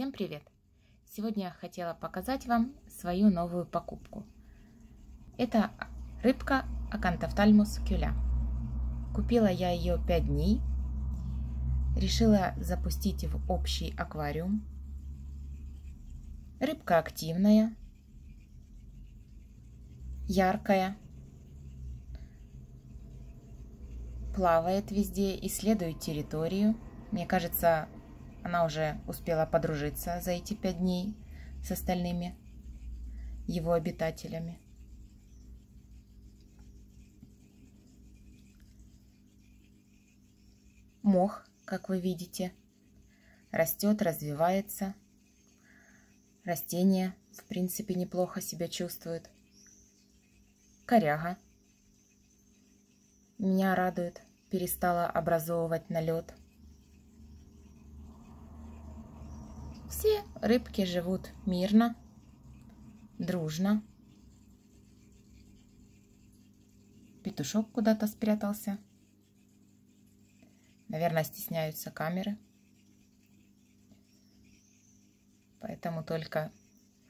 Всем привет! Сегодня я хотела показать вам свою новую покупку. Это рыбка Акантофтальмус кюля. Купила я ее 5 дней. Решила запустить в общий аквариум. Рыбка активная, яркая, плавает везде, исследует территорию. Мне кажется, она уже успела подружиться за эти пять дней с остальными его обитателями. Мох, как вы видите, растет, развивается. Растения, в принципе, неплохо себя чувствуют. Коряга меня радует, перестала образовывать налет. Все рыбки живут мирно, дружно. Петушок куда-то спрятался. Наверное, стесняются камеры. Поэтому только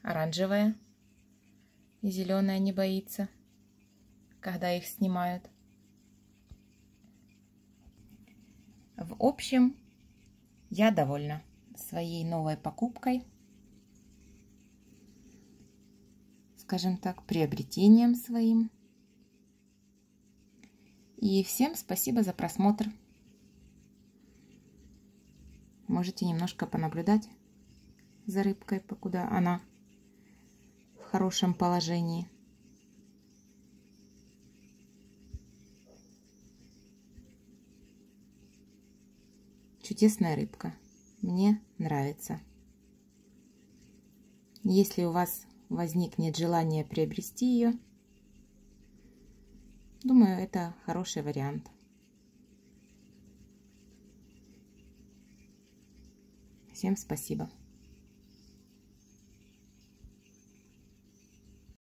оранжевая и зеленая не боится, когда их снимают. В общем, я довольна своей новой покупкой, скажем так, приобретением своим. И всем спасибо за просмотр. Можете немножко понаблюдать за рыбкой, покуда она в хорошем положении. Чудесная рыбка. Мне нравится. Если у вас возникнет желание приобрести ее, думаю, это хороший вариант. Всем спасибо.